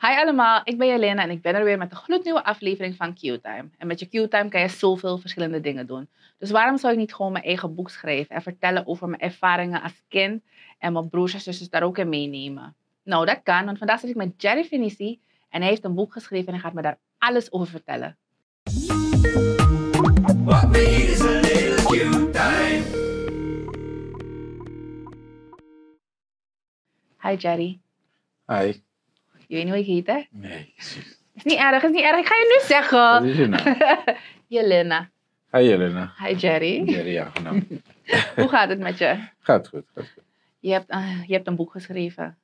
Hi allemaal, ik ben Jelena en ik ben er weer met een gloednieuwe aflevering van Q-Time. En met je Q-Time kan je zoveel verschillende dingen doen. Dus waarom zou ik niet gewoon mijn eigen boek schrijven en vertellen over mijn ervaringen als kind en mijn broers en zusjes daar ook in meenemen? Nou, dat kan, want vandaag zit ik met Jerry Finici en hij heeft een boek geschreven en hij gaat me daar alles over vertellen. What we need is a little. Hi Jerry. Hi. Je weet niet hoe ik heet, hè? Nee. Is niet erg, is niet erg. Ik ga je nu Wat zeggen. is je naam? Jelena. Hi Jelena. Hi Jerry. Jerry aangenaam. Hoe gaat het met je? Gaat goed, gaat goed. Je hebt, eh, je hebt een boek geschreven.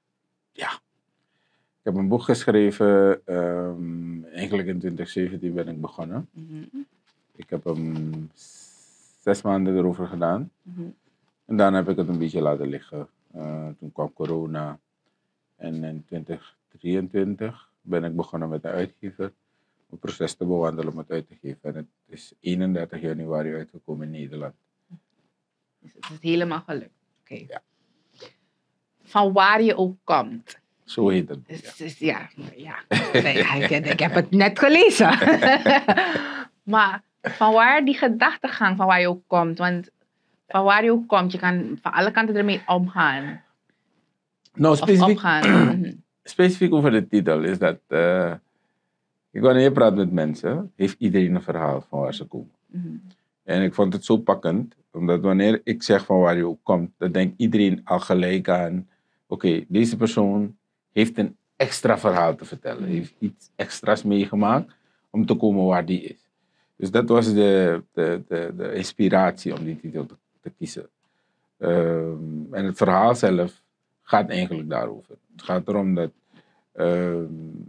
Ik heb een boek geschreven, ehm, eigenlijk in 2017 ben ik begonnen. Mhm, Ik heb hem zes maanden erover gedaan. mhm. En daarna heb ik het een beetje laten liggen. Eh, toen kwam corona. En in 2023 ben ik begonnen met de uitgever. Om het proces te bewandelen met uit te geven. En het is 31 januari uitgekomen in Nederland. Dus het is helemaal gelukt. Oké. Ja. Van waar je ook komt. Zo heet het. ja. Dus, dus ja, ja. Nee, ik, ik heb het net gelezen. maar van waar die gedachtegang, van waar je ook komt. Want van waar je ook komt, je kan van alle kanten ermee omgaan. Nou, specifiek. specifiek over de titel is dat. eh, ik wanneer je praat met mensen, heeft iedereen een verhaal van waar ze komen. Mhm. En ik vond het zo pakkend, omdat wanneer ik zeg van waar je ook komt, dan denkt iedereen al gelijk aan: oké, deze persoon heeft een extra verhaal te vertellen, heeft iets extra's meegemaakt om te komen waar die is. Dus dat was de, de, de, de inspiratie om die titel te, te kiezen. Ehm, en het verhaal zelf gaat eigenlijk daarover. Het gaat erom dat ehm,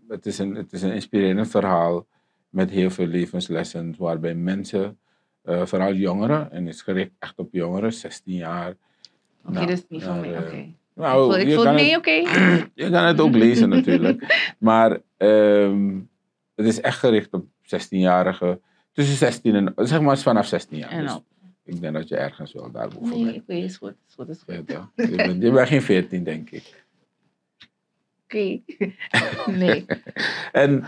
het, is een, het is een inspirerend verhaal met heel veel levenslessen, waarbij mensen, eh, vooral jongeren, en het is gericht echt op jongeren, 16 jaar. Oké, Nou, dus niet van mij. eh, Oké. Nou, ik voel, het- oké. je kan het ook lezen natuurlijk. Maar ehm, het is echt gericht op 16-jarigen. Tussen 16 en, zeg maar vanaf 16 jaar. En Dus. Ik denk dat je ergens wel daarboven Nee, bent. ik weet, is goed, is goed, is goed. Ja, toch? je, bent, je bent geen 14, denk ik. Oké. nee. En,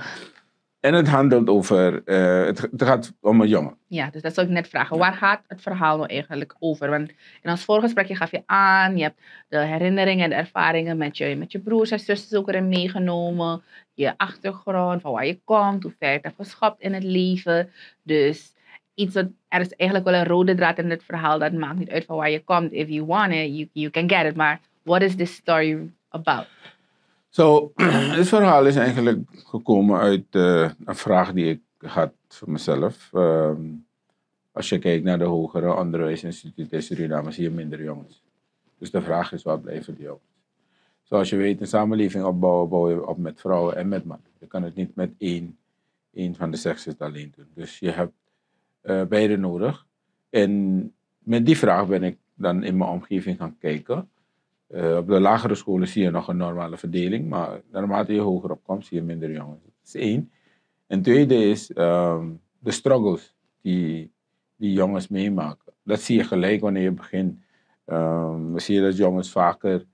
en het handelt over, eh, het, het gaat om een jongen. Ja, dus dat zou ik net vragen. Waar gaat het verhaal nou eigenlijk over? Want in ons vorige gesprekje gaf je aan, je hebt de herinneringen en de ervaringen met je, met je broers en zussen ook erin meegenomen. Je achtergrond, van waar je komt, hoe ver je hebt geschapt in het leven. Dus iets wat, er is eigenlijk wel een rode draad in het verhaal. Dat maakt niet uit van waar je komt. If you want it, you, you can get it. Maar what is this story about? Zo, dit verhaal is eigenlijk gekomen uit eh, een vraag die ik had voor mezelf. Ehm, als je kijkt naar de hogere onderwijsinstituten in Suriname, zie je minder jongens. Dus de vraag is, waar blijven die jongens? Zoals je weet, een samenleving opbouwen, bouw je op met vrouwen en met mannen. Je kan het niet met één, één van de seksen alleen doen. Dus je hebt beide nodig. En met die vraag ben ik dan in mijn omgeving gaan kijken. Eh, op de lagere scholen zie je nog een normale verdeling, maar naarmate je hoger opkomt, zie je minder jongens. Dat is één. En tweede is ehm, de struggles die, die jongens meemaken. Dat zie je gelijk wanneer je begint. Ehm, dan zie je dat jongens vaker,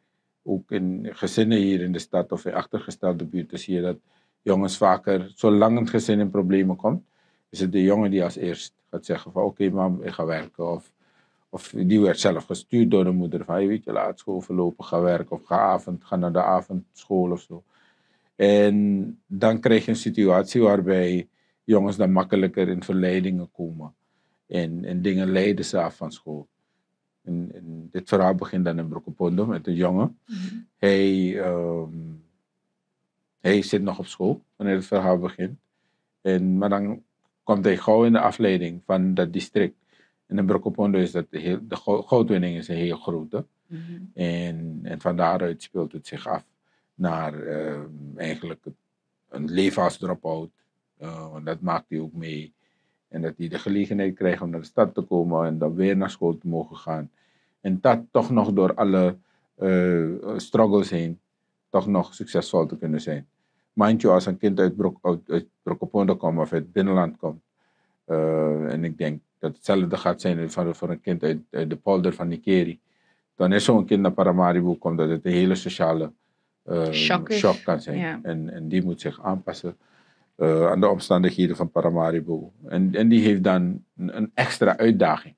ook in gezinnen hier in de stad of in achtergestelde buurten, zie je dat jongens vaker, zolang het gezin in problemen komt, is het de jongen die als eerst gaat zeggen van oké mam, ik ga werken. Of, of die werd zelf gestuurd door de moeder van, hey, weet je, laat school verlopen, ga werken of ga, avond, ga naar de avondschool of zo. En dan krijg je een situatie waarbij jongens dan makkelijker in verleidingen komen. En, en dingen leiden ze af van school. En, en dit verhaal begint dan in Brokopondo met een jongen. Hij, ehm, hij zit nog op school wanneer het verhaal begint. En, maar dan komt hij gauw in de afleiding van dat district. En in Brokopondo is dat heel, de go- goudwinning is een heel grote. Mhm. En, en van daaruit speelt het zich af naar ehm, eigenlijk een leven als drop-out. Eh, want dat maakt hij ook mee. En dat hij de gelegenheid krijgt om naar de stad te komen en dan weer naar school te mogen gaan. En dat toch nog door alle eh, struggles heen, toch nog succesvol te kunnen zijn. Mind you, als een kind uit, Brok, uit, komt of uit het binnenland komt. eh, en ik denk dat hetzelfde gaat zijn voor, voor een kind uit, uit de polder van Nikeri. Wanneer zo'n kind naar Paramaribo komt, dat het een hele sociale eh, Shock is. shock kan zijn. Ja. En, en die moet zich aanpassen eh, aan de omstandigheden van Paramaribo. En, en die heeft dan een, een extra uitdaging.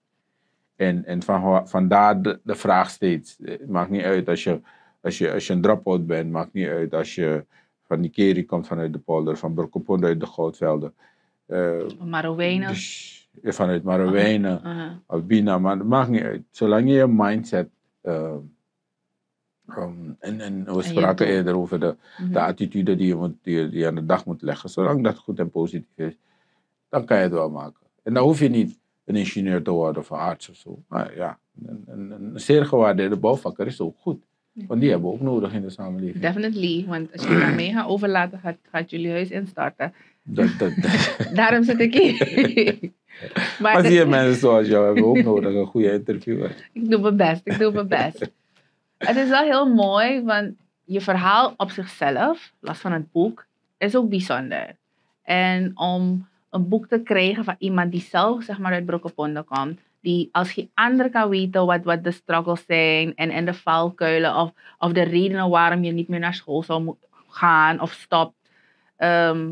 En, en van, vandaar de, de vraag steeds. Het maakt niet uit als je, als je, als je een drop-out bent. maakt niet uit als je van Nikeri komt vanuit de polder. Van Burkopondo uit de goudvelden. eh, Marowijnen. dus, eh, vanuit Marowijnen. Uh-huh. Albina, maar dat maakt niet uit. Zolang je je mindset. ehm, en, en we spraken eerder over de, Mhm. de attitude die je, moet, die je aan de dag moet leggen. Zolang dat goed en positief is, dan kan je het wel maken. En dan hoef je niet een ingenieur te worden of een arts of zo. Maar ja, een, een, een zeer gewaardeerde bouwvakker is ook goed. Want die hebben we ook nodig in de samenleving. Definitely, want als je daarmee gaat overlaten, gaat, gaat jullie huis instarten. Dat, dat, dat. Daarom zit ik hier. maar Maar zie je mensen zoals jou hebben we ook nodig, een goede interviewer. ik doe mijn best, ik doe mijn best. Het is wel heel mooi, want je verhaal op zichzelf, los van het boek, is ook bijzonder. En om een boek te krijgen van iemand die zelf zeg maar, uit Broekeponde komt, die als geen ander kan weten wat, wat de struggles zijn en, en de valkuilen of, of de redenen waarom je niet meer naar school zou gaan of stopt. Ehm,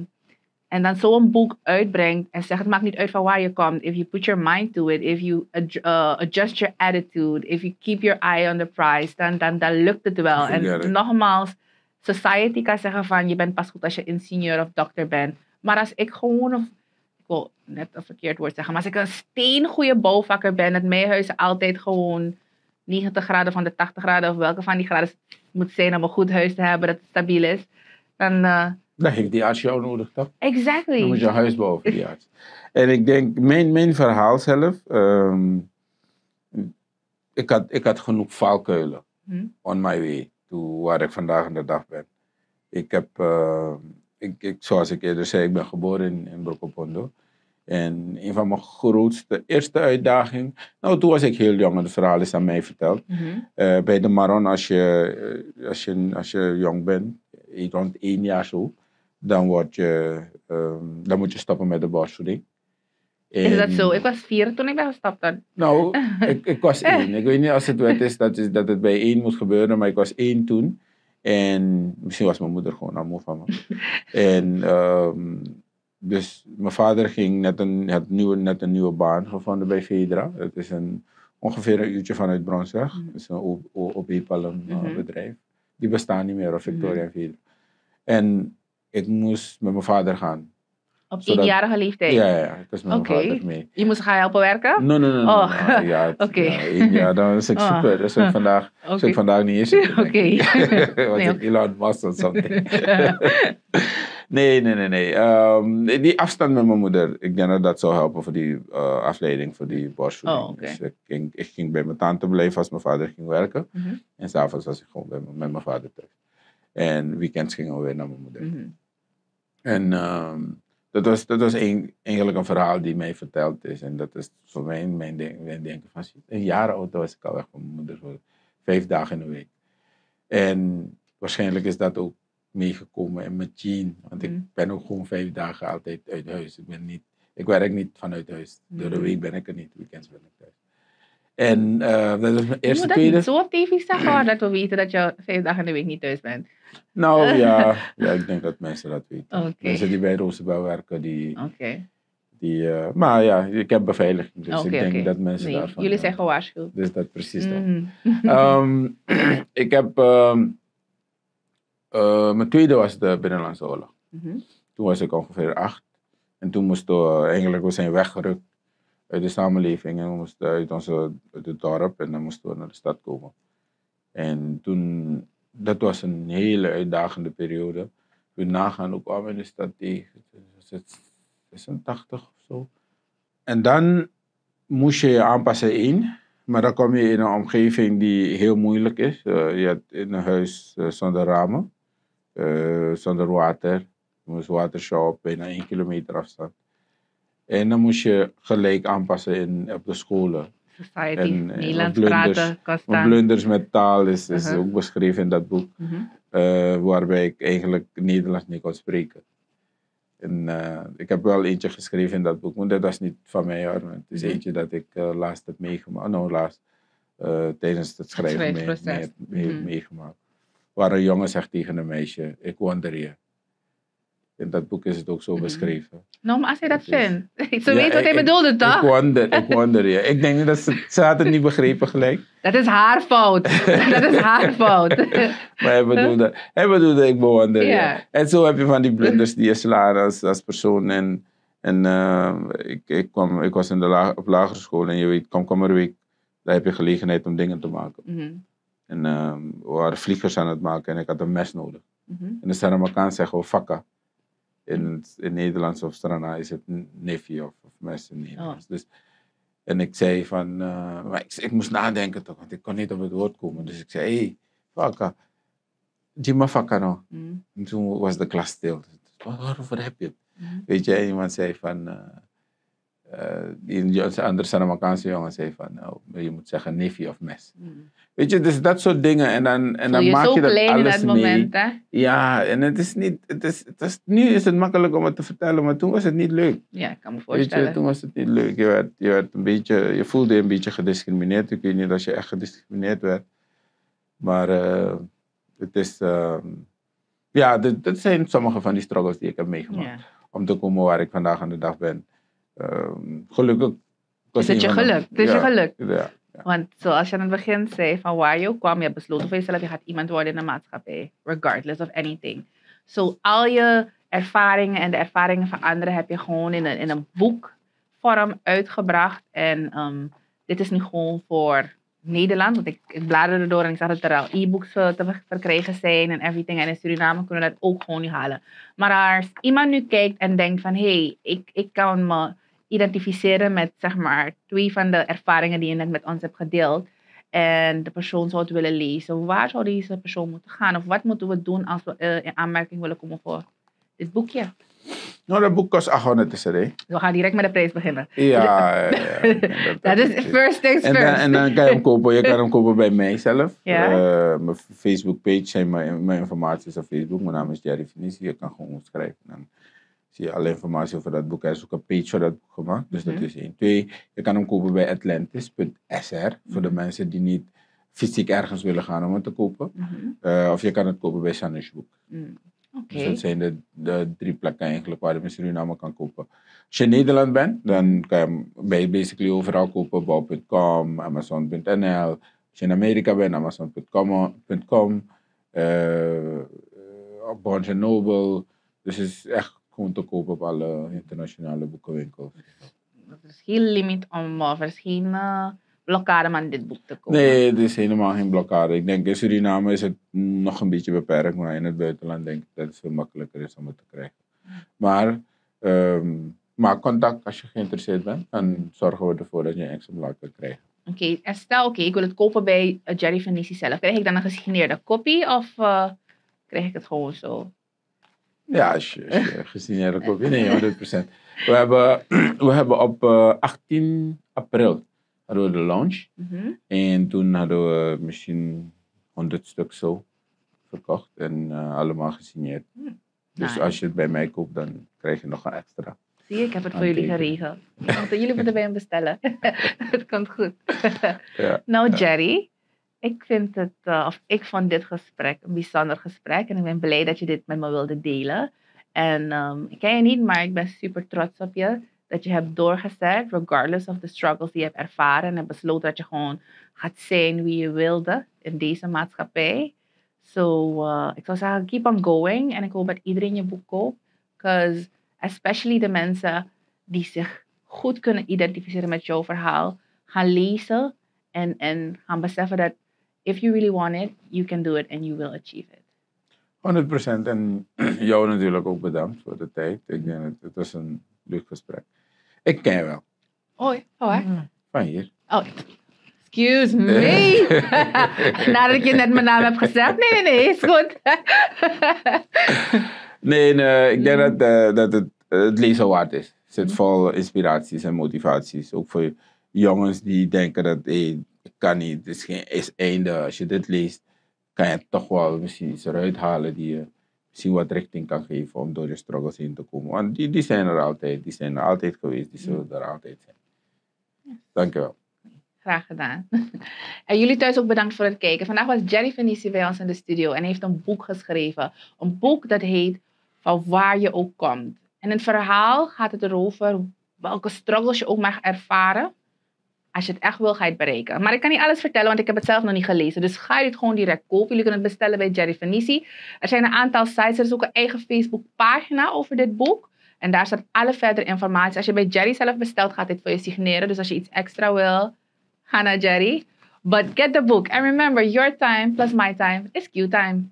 en dan zo'n boek uitbrengt en zegt, het maakt niet uit van waar je komt. If you put your mind to it, if you uh, adjust your attitude, if you keep your eye on the prize, dan, dan, dan lukt het wel. En nogmaals, society kan zeggen van, je bent pas goed als je ingenieur of dokter bent. Maar als ik gewoon, wil net een verkeerd woord zeggen, maar als ik een steengoede bouwvakker ben, dat mijn altijd gewoon 90 graden van de 80 graden, of welke van die graden het moet zijn om een goed huis te hebben, dat het stabiel is, dan, eh, Dan heeft die arts jou nodig, toch? exactly. Dan moet je huis bouwen voor die arts. En ik denk, mijn, mijn verhaal zelf, ehm, ik, had, ik had genoeg valkuilen Hm. on my way to waar ik vandaag aan de dag ben. Ik heb, eh, ik, ik, zoals ik eerder zei, ik ben geboren in, in Brokopondo. En een van mijn grootste, eerste uitdaging, nou toen was ik heel jong en het verhaal is aan mij verteld. Mhm. Eh, bij de Maron, als je, eh, als, je, als je jong bent, eh, rond één jaar zo, dan, word je, ehm, dan moet je stoppen met de borstvoeding. Is dat zo? Ik was vier toen ik ben gestapt dan. Nou, ik, ik was één. Ik weet niet als het wet is dat, is dat het bij één moet gebeuren, maar ik was één toen. En misschien was mijn moeder gewoon al moe van me. en ehm, dus mijn vader ging net een, had nieuwe, net een nieuwe baan gevonden bij Vedra. Het is een, ongeveer een uurtje vanuit Bronsweg. Mhm. Het is een O- O- Opepalm eh, Mhm. bedrijf. Die bestaan niet meer, of Victoria en Vedra. En ik moest met mijn vader gaan. Op Zodat- eenjarige leeftijd. Ja, ja, ik was met mijn vader mee. Je moest gaan helpen werken? Nee, nee, nee. Oh. Ja, Oké. ja, dan is ik Oh. super. Dat zou ik vandaag, zou Oké. ik vandaag niet eens Oké. ik. Was Nee, ik. Elon Musk of something. nee, nee, nee. nee. Ehm, die afstand met mijn moeder, ik denk dat dat zou helpen voor die eh, afleiding, voor die borstvoeding. Oh, oké. Dus ik ging, ik ging bij mijn tante blijven als mijn vader ging werken. Mhm. En s'avonds was ik gewoon bij, mijn- met mijn vader thuis. En weekends gingen we weer naar mijn moeder. Mhm. En ehm, dat was, dat was een, eigenlijk een verhaal die mij verteld is. En dat is voor mij mijn, denk, mijn denken van. Een jaar oud was ik al weg van mijn moeder voor vijf dagen in de week. En waarschijnlijk is dat ook meegekomen in mijn gene. Want ik Mhm. ben ook gewoon vijf dagen altijd uit huis. Ik, ben niet, ik werk niet vanuit huis. Door de Mhm. week ben ik er niet. Weekends ben ik thuis. En eh, dat was mijn Je eerste, moet dat tweede. niet zo op tv zeggen, dat we weten dat je vijf dagen in de week niet thuis bent. Nou ja, ja, ik denk dat mensen dat weten. Mensen die bij Roosebel werken, die. Die, eh, maar ja, ik heb beveiliging, dus ik denk dat mensen Nee, daarvan... jullie eh, zijn gewaarschuwd. Dus dat precies dat. Mhm. Ehm, ik heb... ehm, eh, mijn tweede was de Binnenlandse Oorlog. Mhm. Toen was ik ongeveer acht. En toen moesten we... Eigenlijk, we zijn weggerukt uit de samenleving. En moesten uit, onze, het dorp en dan moesten we naar de stad komen. En toen... Dat was een hele uitdagende periode. We nagaan ook kwam in de stad tegen. Was het 86 of zo. En dan moest je je aanpassen in. Maar dan kom je in een omgeving die heel moeilijk is. Eh, je hebt in een huis eh, zonder ramen, eh, zonder water. Je moest watershop, bijna één kilometer afstand. En dan moest je gelijk aanpassen in, op de scholen. Society, En, Nederlands blunders- praten, blunders met taal is, is Uh-huh. ook beschreven in dat boek. Mhm. eh, waarbij ik eigenlijk Nederlands niet kon spreken. En eh, ik heb wel eentje geschreven in dat boek, maar dat was niet van mij hoor. Het is Mhm. eentje dat ik eh, laatst heb meegemaakt. Nou, laatst tijdens het schrijven mee, mee, mee- Mhm. meegemaakt. Waar een jongen zegt tegen een meisje, ik wonder je. In dat boek is het ook zo Mhm. beschreven. Nou, maar als hij dat is- vindt. Ze weet wat hij ik- bedoelde, Ik toch? wonder, ik wonder je. Ik denk dat ze, ze had het niet begrepen gelijk. Dat is haar fout. dat is haar fout. Maar hij bedoelde, hij bedoelde ik bewonder je. Ja. En zo heb je van die blunders die je slaat als, als persoon. En, en eh, ik, ik, kwam, ik was in de la, op lagere school en je weet, kom, kom er week. Daar heb je gelegenheid om dingen te maken. Mhm, En eh, we waren vliegers aan het maken en ik had een mes nodig. mhm. En de Saramakaan zeggen we fakka. In, het, in Nederlands of strana is het neefje of, of mes in Nederlands. Dus, en ik zei van, eh, maar ik, ik moest nadenken toch, want ik kon niet op het woord komen. Dus ik zei, hé, hey, fakka. Jima fakka no. Mhm, En toen was de klas stil. Wat, waarover heb je het? mhm. Weet je, iemand zei van, eh, die een andere Saramakaanse jongen zei van, nou, je moet zeggen neefje of mes. Mhm. Weet je, dus dat soort dingen. En dan, en dan je maak je dat klein in alles dat mee. moment, hè? Ja, en het is niet, het is, het is, nu is het makkelijk om het te vertellen, maar toen was het niet leuk. Ja, ik kan me Weet voorstellen. je, toen was het niet leuk. Je, werd, je, werd een beetje, je voelde je een beetje gediscrimineerd. Ik weet niet als je echt gediscrimineerd werd. Maar eh, het is, ehm, ja, dit zijn sommige van die struggles die ik heb meegemaakt. Ja. Om te komen waar ik vandaag aan de dag ben. Ehm, gelukkig. Is het je geluk? Het is je geluk. Ja, Want zoals je aan het begin zei, van waar je kwam, je hebt besloten voor jezelf, je gaat iemand worden in de maatschappij. Regardless of anything. Zo al je ervaringen en de ervaringen van anderen heb je gewoon in een, in een boekvorm uitgebracht. En ehm, dit is nu gewoon voor Nederland. Want ik, ik bladerde door en ik zag dat er al e-books eh, te ver- verkrijgen zijn en everything. En in Suriname kunnen we dat ook gewoon niet halen. Maar als iemand nu kijkt en denkt van, hé, hey, ik, ik kan me identificeren met zeg maar twee van de ervaringen die je net met ons hebt gedeeld. En de persoon zou het willen lezen. Waar zou deze persoon moeten gaan? Of wat moeten we doen als we eh, in aanmerking willen komen voor dit boekje? Nou, dat boek kost 800 SRD. We gaan direct met de prijs beginnen. Ja, dat is first things En dan, first. en dan kan je hem kopen. Je kan hem kopen bij mijzelf. Ja. Eh, mijn Facebook page mijn, mijn informatie is op Facebook. Mijn naam is Jerry Vinici. Je kan gewoon schrijven. Dan zie je alle informatie over dat boek. Hij is ook een page voor dat boek gemaakt. Dus Mhm. dat is één. Twee, je kan hem kopen bij atlantis.sr. Voor de Mhm. mensen die niet fysiek ergens willen gaan om het te kopen. Mhm. Eh, of je kan het kopen bij Sanish Book. Mm. Oké. Dus dat zijn de, de drie plekken eigenlijk waar je in Suriname kan kopen. Als je in Nederland bent, dan kan je hem bij basically overal kopen. Bouw.com, Amazon.nl. Als je in Amerika bent, Amazon.com. eh eh, Barnes Noble. Dus het is echt gewoon te kopen op alle internationale boekenwinkels. Er is geen limiet om, of er is geen eh, blokkade om aan dit boek te komen. Nee, het is helemaal geen blokkade. Ik denk in Suriname is het nog een beetje beperkt, maar in het buitenland denk ik dat het veel makkelijker is om het te krijgen. Maar ehm, maak contact als je geïnteresseerd bent en zorgen we ervoor dat je een exemplaar kunt krijgen. Oké, en stel, oké, ik wil het kopen bij eh, Jerry Venici zelf. Krijg ik dan een gesigneerde kopie of eh, krijg ik het gewoon zo? Ja, als je, als je gesigneerde kopie. Nee, 100%. We hebben, we hebben op eh, 18 april hadden we de launch. Mhm. En toen hadden we misschien 100 stuk zo verkocht en eh, allemaal gesigneerd. Dus Nice. als je het bij mij koopt, dan krijg je nog een extra. Zie je, ik heb het voor jullie geregeld. Want jullie moeten bij hem bestellen. het komt goed. Ja. Nou. Jerry, ik vind het, eh, of ik vond dit gesprek een bijzonder gesprek. En ik ben blij dat je dit met me wilde delen. En ehm, ik ken je niet, maar ik ben super trots op je. Dat je hebt doorgezet, regardless of the struggles die je hebt ervaren. En besloten dat je gewoon gaat zijn wie je wilde in deze maatschappij. So, eh, ik zou zeggen, keep on going. En ik hoop dat iedereen je boek koopt. Because especially de mensen die zich goed kunnen identificeren met jouw verhaal, gaan lezen en, en gaan beseffen dat if you really want it, you can do it and you will achieve it. 100% en jou natuurlijk ook bedankt voor de tijd. Ik denk dat het was een leuk gesprek. Ik ken je wel, Oh, oh hè? van hier. Oh, excuse me. Nadat ik je net mijn naam heb gezegd. Nee, nee, nee, is goed. Nee, nee, ik denk dat, eh, dat het eh, het lezen waard is. Het zit vol inspiraties en motivaties. Ook voor jongens die denken dat hey, kan niet, het is geen is einde. Als je dit leest, kan je toch wel misschien iets eruit halen die je misschien wat richting kan geven om door je struggles heen te komen. Want die, die zijn er altijd, die zijn er altijd geweest, die zullen er altijd zijn. Dankjewel. Graag gedaan. en jullie thuis ook bedankt voor het kijken. Vandaag was Jerry Venici bij ons in de studio en heeft een boek geschreven. Een boek dat heet Van waar je ook komt. En in het verhaal gaat het erover welke struggles je ook mag ervaren. Als je het echt wil, ga je het bereiken. Maar ik kan niet alles vertellen, want ik heb het zelf nog niet gelezen. Dus ga je het gewoon direct kopen. Jullie kunnen het bestellen bij Jerry Venici. Er zijn een aantal sites. Er is ook een eigen Facebook-pagina over dit boek. En daar staat alle verdere informatie. Als je bij Jerry zelf bestelt, gaat dit voor je signeren. Dus als je iets extra wil, ga naar Jerry. But get the book. And remember, your time plus my time is Q time.